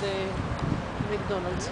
the McDonald's.